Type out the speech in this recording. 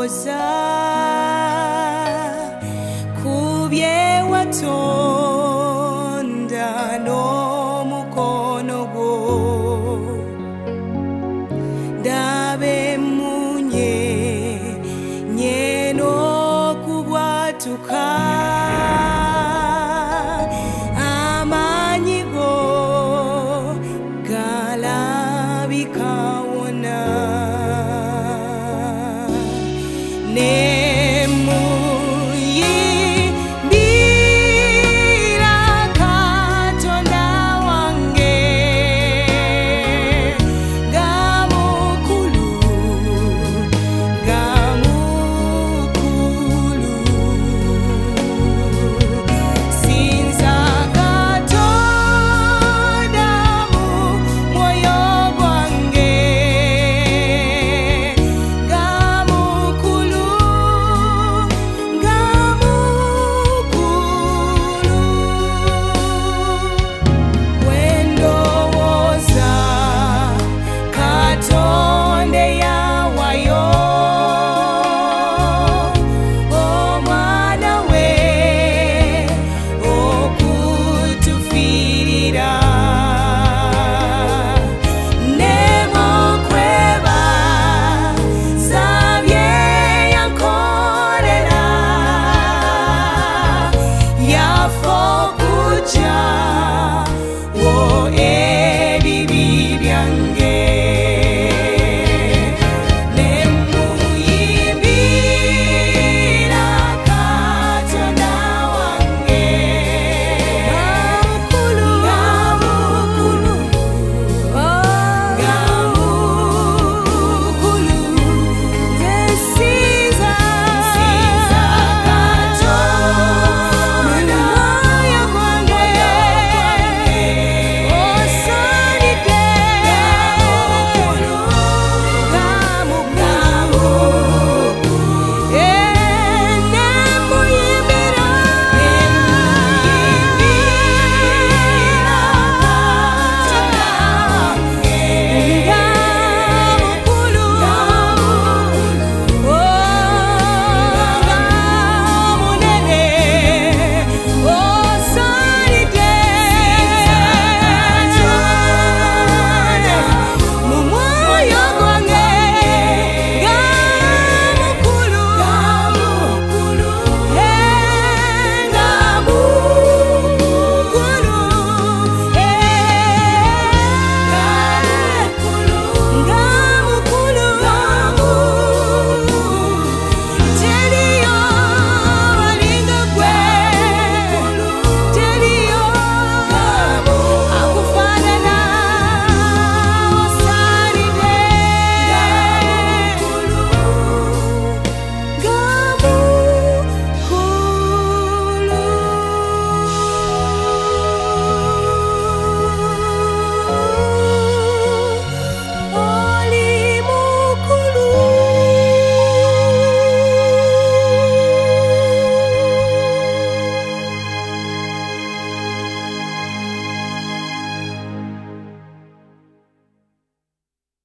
ndikuza kubye